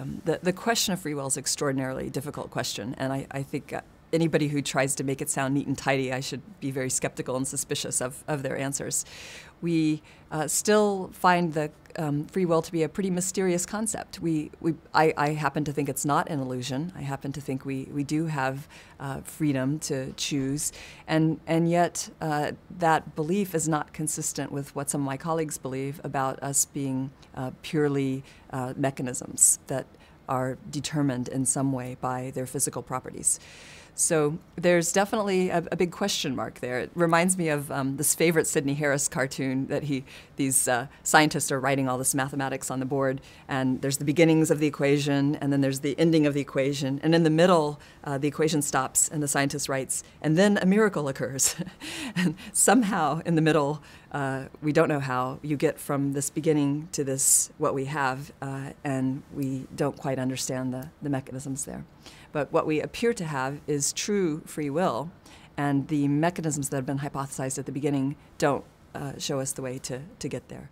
um, the, the question of free will is an extraordinarily difficult question, and I, I think uh, anybody who tries to make it sound neat and tidy, I should be very skeptical and suspicious of, of their answers. We uh, still find the um, free will to be a pretty mysterious concept. We, we, I, I, happen to think it's not an illusion. I happen to think we, we do have uh, freedom to choose, and, and yet uh, that belief is not consistent with what some of my colleagues believe about us being uh, purely uh, mechanisms that are determined in some way by their physical properties. So there's definitely a, a, big question mark there. It reminds me of um, this favorite Sidney Harris cartoon that he these uh, scientists are writing all this mathematics on the board, and there's the beginnings of the equation, and then there's the ending of the equation, and in the middle, uh, the equation stops, and the scientist writes, and then a miracle occurs, and somehow in the middle, uh, we don't know how you get from this beginning to this what we have, uh, and we don't quite understand the, the mechanisms there. But what we appear to have is true free will, and the mechanisms that have been hypothesized at the beginning don't uh, show us the way to, to get there.